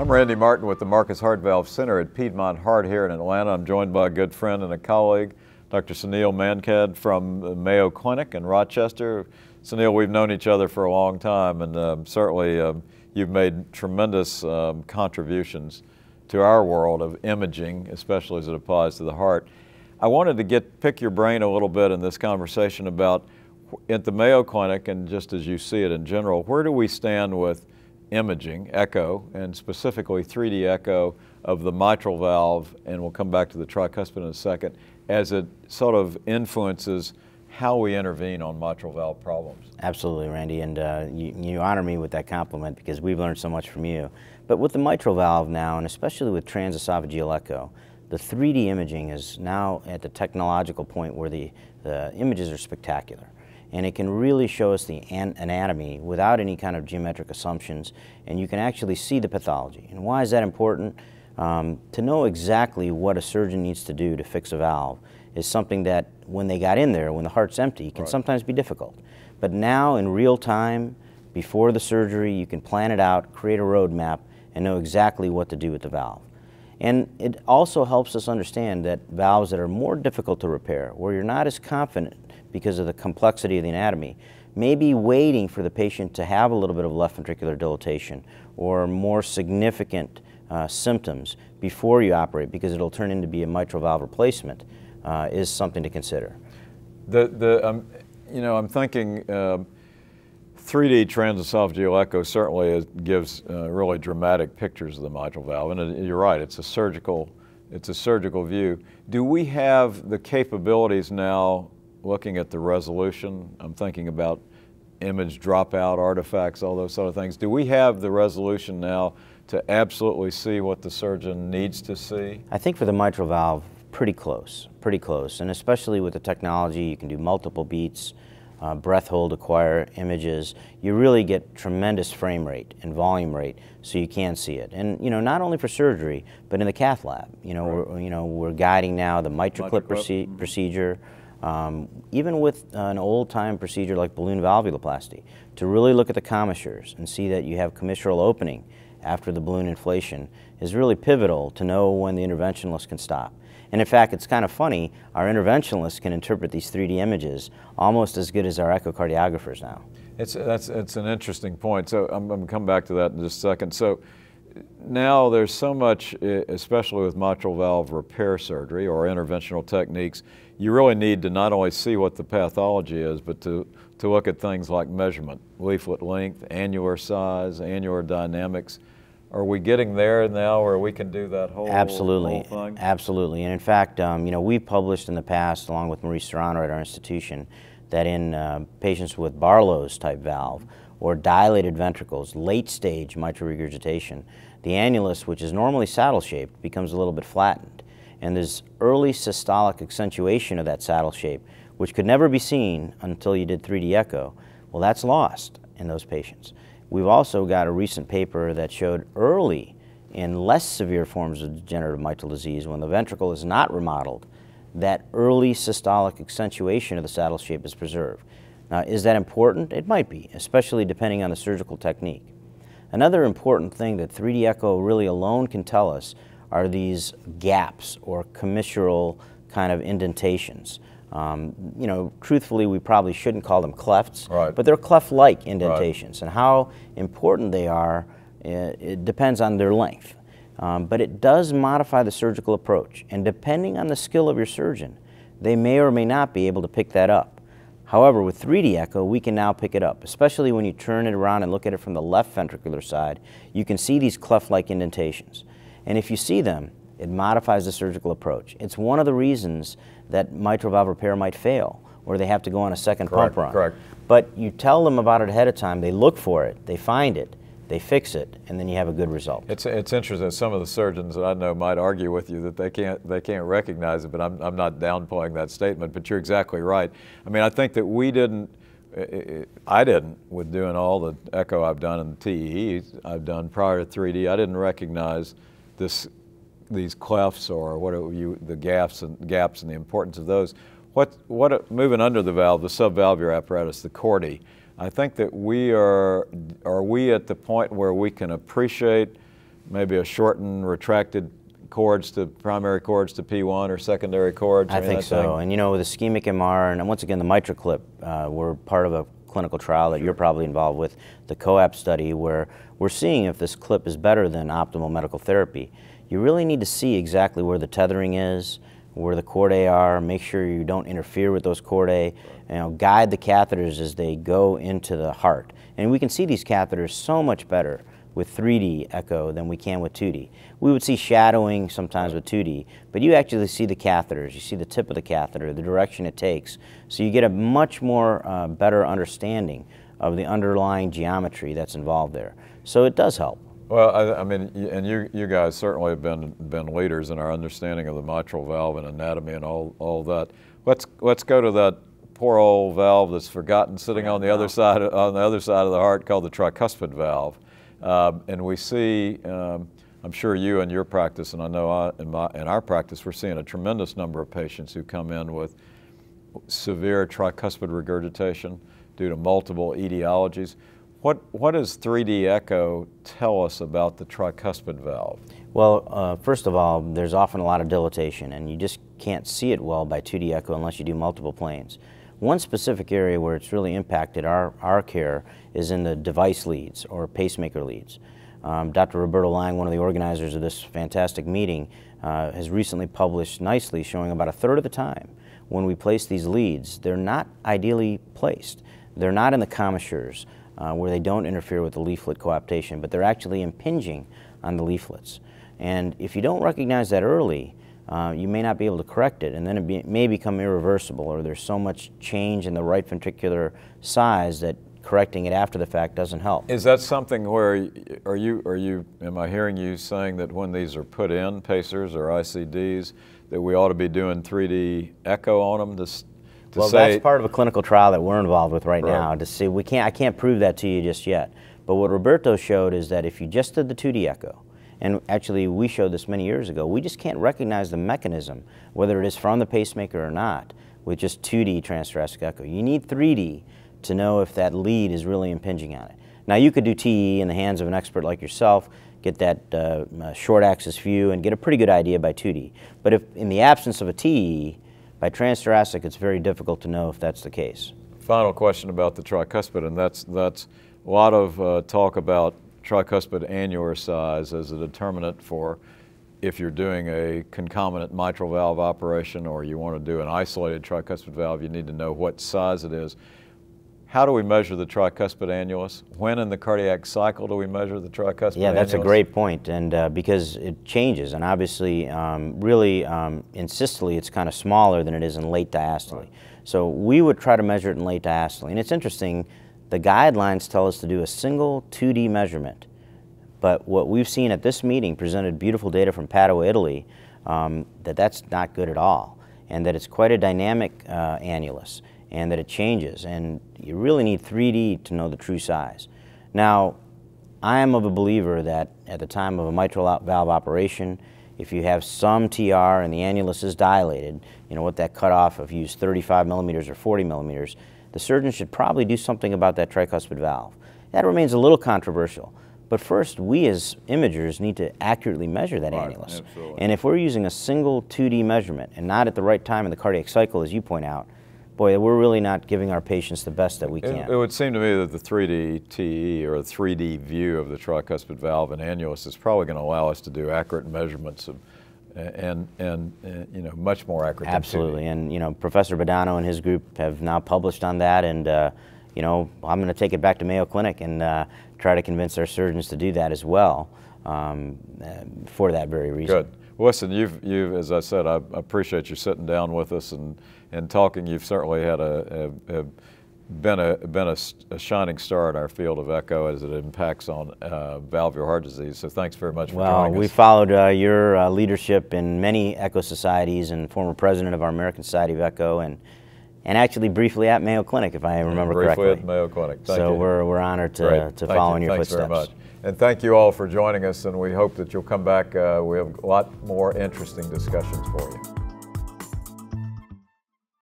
I'm Randy Martin with the Marcus Heart Valve Center at Piedmont Heart here in Atlanta. I'm joined by a good friend and a colleague, Dr. Sunil Mankad from Mayo Clinic in Rochester. Sunil, we've known each other for a long time and um, certainly um, you've made tremendous um, contributions to our world of imaging, especially as it applies to the heart. I wanted to get pick your brain a little bit in this conversation about at the Mayo Clinic and just as you see it in general, where do we stand with imaging, echo, and specifically 3D echo of the mitral valve, and we'll come back to the tricuspid in a second, as it sort of influences how we intervene on mitral valve problems. Absolutely, Randy, and uh, you, you, honor me with that compliment because we've learned so much from you. But with the mitral valve now, and especially with transesophageal echo, the 3D imaging is now at the technological point where the, the images are spectacular and it can really show us the an anatomy without any kind of geometric assumptions, and you can actually see the pathology. And why is that important? Um, to know exactly what a surgeon needs to do to fix a valve is something that when they got in there, when the heart's empty, can right. sometimes be difficult. But now in real time, before the surgery, you can plan it out, create a roadmap, and know exactly what to do with the valve. And it also helps us understand that valves that are more difficult to repair, where you're not as confident because of the complexity of the anatomy, maybe waiting for the patient to have a little bit of left ventricular dilatation or more significant uh, symptoms before you operate because it'll turn into be a mitral valve replacement uh, is something to consider. The, the, um, you know, I'm thinking uh, 3D transesophageal echo certainly gives uh, really dramatic pictures of the mitral valve, and it, you're right, it's a surgical, it's a surgical view. Do we have the capabilities now looking at the resolution, I'm thinking about image dropout artifacts, all those sort of things. Do we have the resolution now to absolutely see what the surgeon needs to see? I think for the mitral valve, pretty close, pretty close. And especially with the technology, you can do multiple beats, uh, breath hold, acquire images. You really get tremendous frame rate and volume rate, so you can see it. And you know, not only for surgery, but in the cath lab. You know, right. we're, you know, we're guiding now the MitraClip, proce mm -hmm. procedure. Um, even with an old-time procedure like balloon valvuloplasty, to really look at the commissures and see that you have commissural opening after the balloon inflation is really pivotal to know when the interventionalist can stop. And in fact, it's kind of funny, our interventionalists can interpret these 3D images almost as good as our echocardiographers now. It's, that's, it's an interesting point. So I'm, I'm going to come back to that in just a second. So now there's so much, especially with mitral valve repair surgery or interventional techniques, you really need to not only see what the pathology is, but to, to look at things like measurement, leaflet length, annular size, annular dynamics. Are we getting there now where we can do that whole, Absolutely. Whole thing? Absolutely. And in fact, um, you know, we've published in the past, along with Maurice Sarano at our institution, that in uh, patients with Barlow's type valve or dilated ventricles, late stage mitral regurgitation, the annulus, which is normally saddle shaped, becomes a little bit flattened. And there's early systolic accentuation of that saddle shape, which could never be seen until you did 3D echo. Well, that's lost in those patients. We've also got a recent paper that showed early in less severe forms of degenerative mitral disease, when the ventricle is not remodeled, that early systolic accentuation of the saddle shape is preserved. Now, is that important? It might be, especially depending on the surgical technique. Another important thing that 3D echo really alone can tell us are these gaps or commissural kind of indentations. Um, you know, truthfully, we probably shouldn't call them clefts, right. but they're cleft-like indentations, right. and how important they are, it, it depends on their length. Um, but it does modify the surgical approach, and depending on the skill of your surgeon, they may or may not be able to pick that up. However, with 3D echo, we can now pick it up, especially when you turn it around and look at it from the left ventricular side. You can see these cleft-like indentations. And if you see them, it modifies the surgical approach. It's one of the reasons that mitral valve repair might fail, or they have to go on a second correct, pump run. Correct. But you tell them about it ahead of time, they look for it, they find it, they fix it, and then you have a good result. It's, it's interesting. Some of the surgeons that I know might argue with you that they can't, they can't recognize it, but I'm, I'm not downplaying that statement, but you're exactly right. I mean, I think that we didn't, I didn't, with doing all the echo I've done and the TEE I've done prior to 3D, I didn't recognize this, these clefts or what you, the gaps and, gaps and the importance of those. What, what, moving under the valve, the subvalvular apparatus, the chordae, I think that we are, are we at the point where we can appreciate maybe a shortened, retracted chords to primary chords to P1 or secondary chords? I think so. Thing? And you know, with the ischemic MR, and once again, the MitraClip, uh, we're part of a clinical trial that you're probably involved with, the COAPT study, where we're seeing if this clip is better than optimal medical therapy. You really need to see exactly where the tethering is, where the chordae are, make sure you don't interfere with those chordae, you know, guide the catheters as they go into the heart. And we can see these catheters so much better with 3D echo than we can with 2D. We would see shadowing sometimes with 2D, but you actually see the catheters, you see the tip of the catheter, the direction it takes, so you get a much more uh, better understanding of the underlying geometry that's involved there. So it does help. Well, I, I, mean, and you, you guys certainly have been, been leaders in our understanding of the mitral valve and anatomy and all, all that. Let's, let's go to that poor old valve that's forgotten sitting on the other side, on the other side of the heart called the tricuspid valve. Um, and we see, um, I'm sure you in your practice, and I know I, in, my, in our practice, we're seeing a tremendous number of patients who come in with severe tricuspid regurgitation due to multiple etiologies. What, what does 3D echo tell us about the tricuspid valve? Well, uh, first of all, there's often a lot of dilatation, and you just can't see it well by 2D echo unless you do multiple planes. One specific area where it's really impacted our, our care is in the device leads or pacemaker leads. Um, Dr. Roberto Lang, one of the organizers of this fantastic meeting, uh, has recently published nicely showing about a third of the time when we place these leads, they're not ideally placed. They're not in the commissures uh, where they don't interfere with the leaflet coaptation, but they're actually impinging on the leaflets. And if you don't recognize that early, uh, you may not be able to correct it, and then it be, may become irreversible, or there's so much change in the right ventricular size that correcting it after the fact doesn't help. Is that something where, are you, are you, am I hearing you saying that when these are put in, pacers or ICDs, that we ought to be doing 3D echo on them to, to well, say, that's part of a clinical trial that we're involved with right, right, now to see. We can't. I can't prove that to you just yet. But what Roberto showed is that if you just did the 2D echo, and actually, we showed this many years ago. We just can't recognize the mechanism, whether it is from the pacemaker or not, with just 2D transthoracic echo. You need 3D to know if that lead is really impinging on it. Now, you could do TEE in the hands of an expert like yourself, get that uh, uh short axis view, and get a pretty good idea by 2D. But if in the absence of a TEE, by transthoracic, it's very difficult to know if that's the case. Final question about the tricuspid, and that's, that's a lot of uh, talk about tricuspid annular size as a determinant for if you're doing a concomitant mitral valve operation or you want to do an isolated tricuspid valve, you need to know what size it is. How do we measure the tricuspid annulus? When in the cardiac cycle do we measure the tricuspid Yeah, that's annulus? a great point, and uh, because it changes, and obviously, um, really, um, in systole, it's kind of smaller than it is in late diastole. Right. So we would try to measure it in late diastole, and it's interesting the guidelines tell us to do a single 2D measurement. But what we've seen at this meeting presented beautiful data from Padua, Italy, um, that that's not good at all, and that it's quite a dynamic uh, annulus, and that it changes, and you really need 3D to know the true size. Now, I am of a believer that at the time of a mitral valve operation, if you have some TR and the annulus is dilated, you know what that cutoff you use 35 millimeters or 40 millimeters, the surgeon should probably do something about that tricuspid valve. That remains a little controversial. But first, we as imagers need to accurately measure that right, annulus. Absolutely. And if we're using a single 2D measurement and not at the right time in the cardiac cycle, as you point out, boy, we're really not giving our patients the best that we can. It, it would seem to me that the 3D TEE or the 3D view of the tricuspid valve and annulus is probably going to allow us to do accurate measurements of and, and, and, you know much more accurate. Absolutely, and you know Professor Badano and his group have now published on that, and uh, you know I'm going to take it back to Mayo Clinic and uh, try to convince our surgeons to do that as well um, uh, for that very reason. Good. Well, listen, you've, you've, as I said, I appreciate you sitting down with us and, and talking. You've certainly had a, a, a been a been a, a, shining star in our field of echo as it impacts on uh, valvular heart disease. So thanks very much for well, joining us. Well, we followed uh, your uh, leadership in many echo societies and former president of our American Society of Echo and and actually briefly at Mayo Clinic, if I remember briefly correctly. Briefly at Mayo Clinic. Thank so you. we're we're honored to, to follow in your thanks footsteps. Very much. And thank you all for joining us, and we hope that you'll come back. Uh, we have a lot more interesting discussions for you.